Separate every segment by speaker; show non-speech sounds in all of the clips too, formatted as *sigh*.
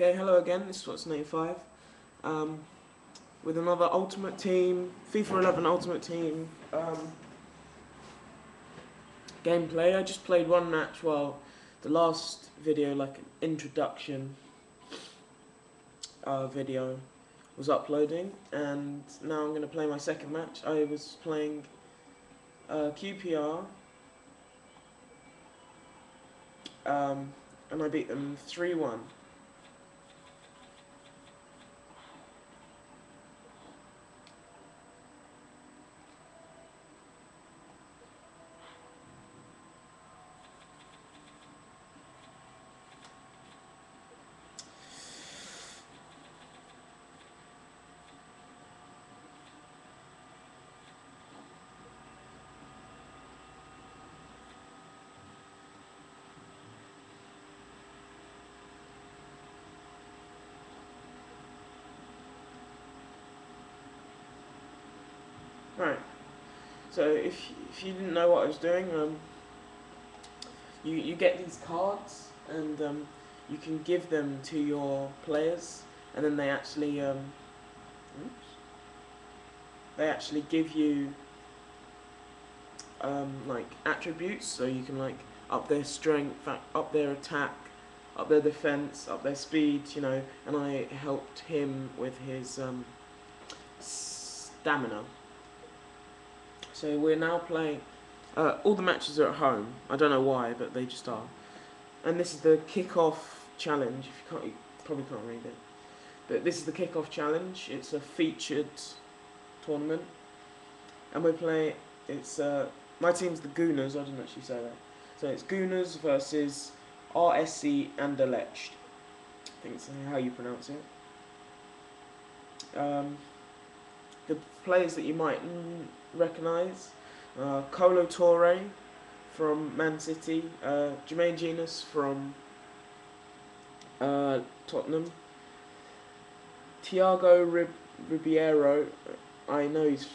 Speaker 1: Okay, hello again, this is Wotsits 95. Um, with another Ultimate Team, FIFA 11 Ultimate Team um, gameplay. I just played one match while the last video, like an introduction uh, video, was uploading, and now I'm going to play my second match. I was playing uh, QPR, um, and I beat them 3 1. Right. So if if you didn't know what I was doing, um, you you get these cards and um, you can give them to your players, and then they actually um, oops, they actually give you um, like attributes, so you can like up their strength, up their attack, up their defense, up their speed, you know. And I helped him with his um, stamina. So we're now playing. Uh, all the matches are at home. I don't know why, but they just are. And this is the kick-off challenge. If you can't, you probably can't read it. But this is the kick-off challenge. It's a featured tournament, and we play. It's uh, my team's the Gooners. I didn't actually say that. So it's Gooners versus RSC and Anderlecht. I think it's how you pronounce it. Um, the players that you might recognise. Uh, Kolo Touré from Man City, uh, Jermaine Jenas from uh, Tottenham, Thiago Rib Ribeiro, I know he's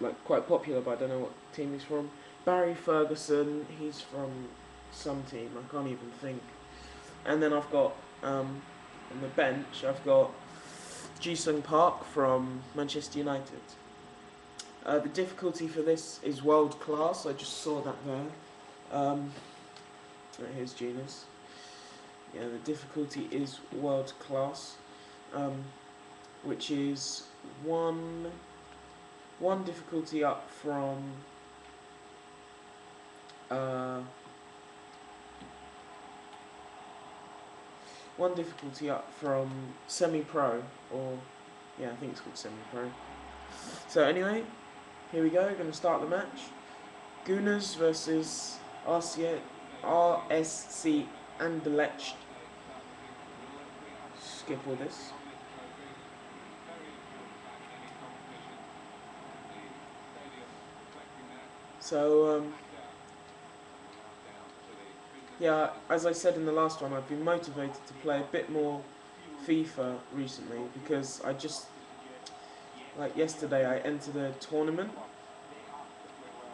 Speaker 1: like quite popular, but I don't know what team he's from. Barry Ferguson, he's from some team, I can't even think. And then I've got um, on the bench, I've got Ji-sung Park from Manchester United. Uh, the difficulty for this is world class. I just saw that there. Um, here's Jenas. Yeah, the difficulty is world class, um, which is one one difficulty up from uh, one difficulty up from semi-pro, or yeah, I think it's called semi-pro. So anyway, here we go, going to start the match. Gooners versus RCA, RSC Anderlecht. Skip all this. So, um, yeah, as I said in the last one, I've been motivated to play a bit more FIFA recently because I just like yesterday I entered a tournament.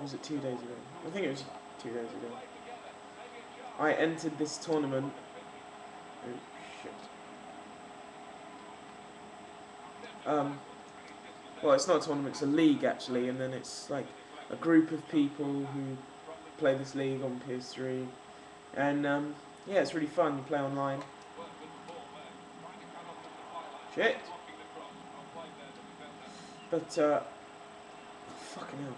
Speaker 1: was it two days ago? I think it was two days ago. I entered this tournament. Oh shit. Um, well, it's not a tournament, it's a league actually, and then it's like a group of people who play this league on PS3. And um, yeah, it's really fun. You play online. Shit. But, uh, fucking hell.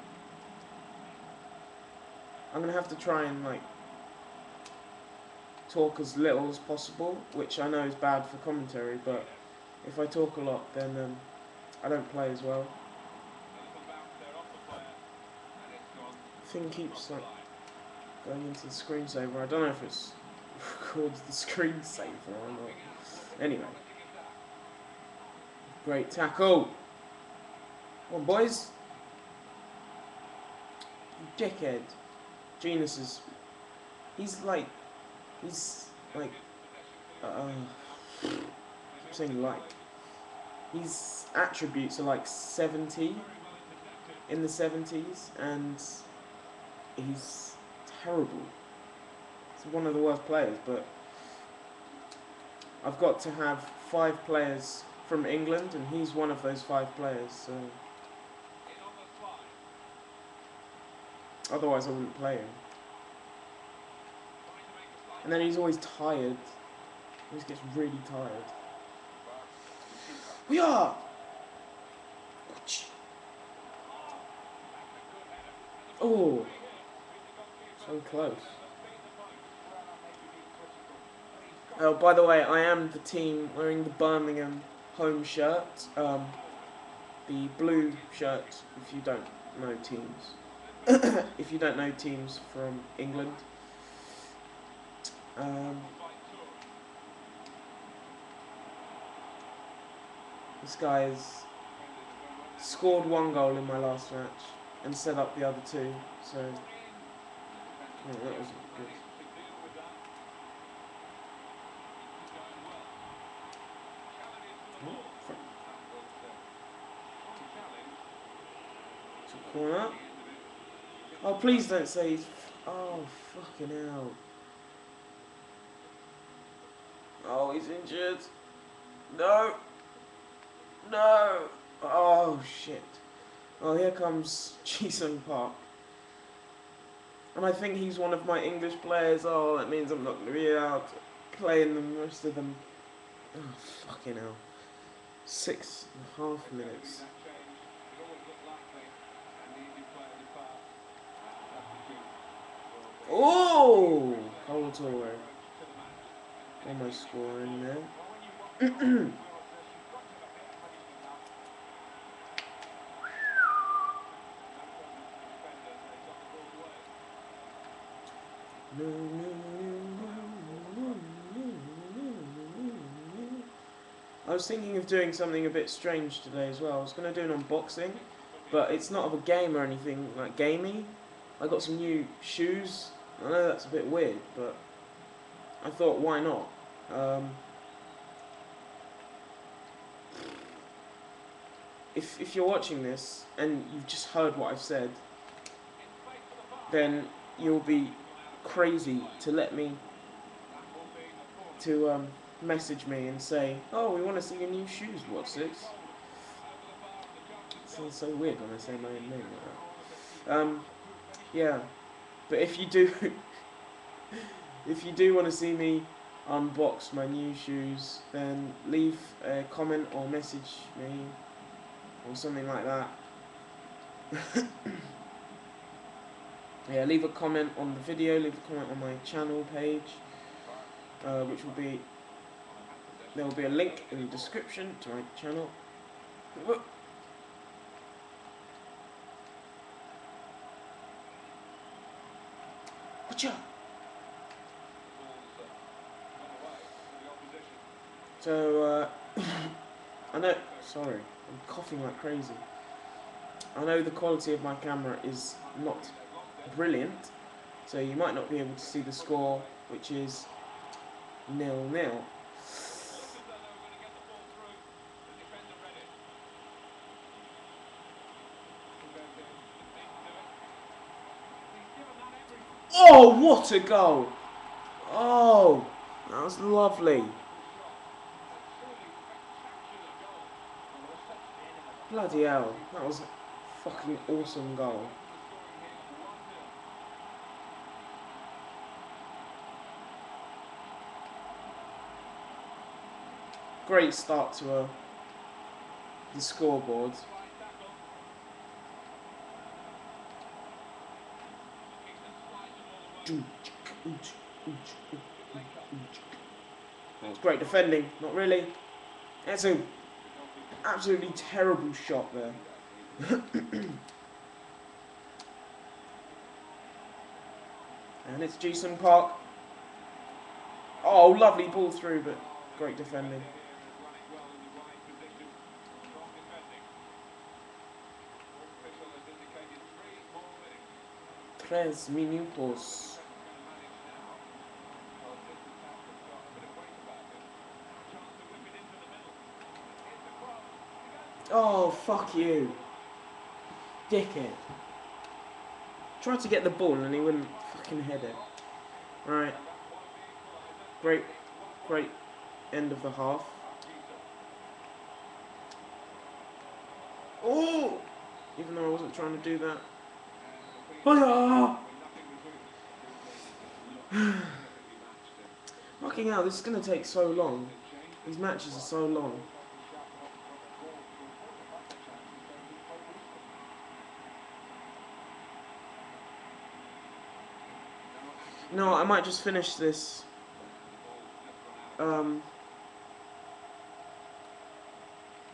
Speaker 1: I'm gonna have to try and, like, talk as little as possible, which I know is bad for commentary, but if I talk a lot, then um, I don't play as well. Thing keeps, like, going into the screensaver. I don't know if it's records the screensaver or not. Anyway. Great tackle. On, boys. Dickhead. Jenas is... He's like... He's like... Uh, I'm saying like. His attributes are like 70 in the 70s and he's terrible. He's one of the worst players, but I've got to have five players from England, and he's one of those five players. So otherwise, I wouldn't play him. And then he's always tired. He always gets really tired. We are. Oh, so close. Oh, by the way, I am the team wearing the Birmingham home shirt. Um, the blue shirt, if you don't know teams. *coughs* if you don't know teams from England. Um, this guy has scored one goal in my last match and set up the other two, so yeah, that was good. A corner. Oh, please don't say he's. Oh, fucking hell. Oh, he's injured. No. No. Oh, shit. Oh, here comes *laughs* Ji-sung Park. And I think he's one of my English players. Oh, that means I'm not going to be out playing the rest of them. Oh, fucking hell. Six and a half minutes. Oh! Kolo Touré. Almost scoring there. I was thinking of doing something a bit strange today as well. I was going to do an unboxing, but it's not of a game or anything like gamey. I got some new shoes. I know that's a bit weird, but I thought, why not? Um, if if you're watching this and you've just heard what I've said, then you'll be crazy to let me to um, message me and say, "Oh, we want to see your new shoes. Wotsits?" It sounds so weird when I say my own name like that. Um, yeah, but if you do, *laughs* if you do want to see me unbox my new shoes, then leave a comment or message me or something like that. *laughs* yeah, leave a comment on the video, leave a comment on my channel page, uh, which will be there will be a link in the description to my channel. So, uh, *coughs* I know, sorry, I'm coughing like crazy. I know the quality of my camera is not brilliant, so you might not be able to see the score, which is nil-nil. Oh, what a goal! Oh, that was lovely. Bloody hell, that was a fucking awesome goal. Great start to a, the scoreboard. That was great defending, not really. That's a absolutely terrible shot there. *coughs* and it's Ji-sung Park. Oh, lovely ball through, but great defending. Tres minutos. Oh, fuck you. Dickhead. Tried to get the ball and he wouldn't fucking head it. Right. Great, great end of the half. Oh! Even though I wasn't trying to do that. Oh, *sighs* yeah! Fucking hell, this is going to take so long. These matches are so long. No, I might just finish this. Um,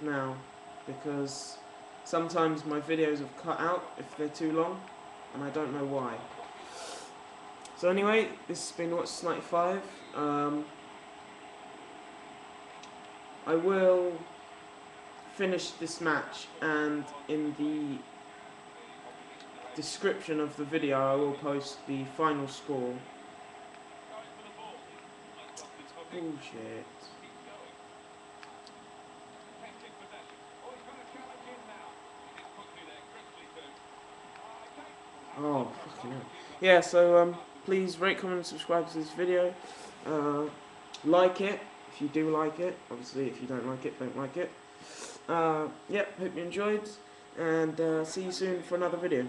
Speaker 1: now, because sometimes my videos have cut out if they're too long, and I don't know why. So anyway, this has been Wotsits 95. Um, I will finish this match, and in the description of the video I will post the final score. Bullshit. Oh, fucking hell. Yeah, so um, please rate, comment, and subscribe to this video. Uh, like it if you do like it. Obviously, if you don't like it, don't like it. Uh, yep, hope you enjoyed, and uh, see you soon for another video.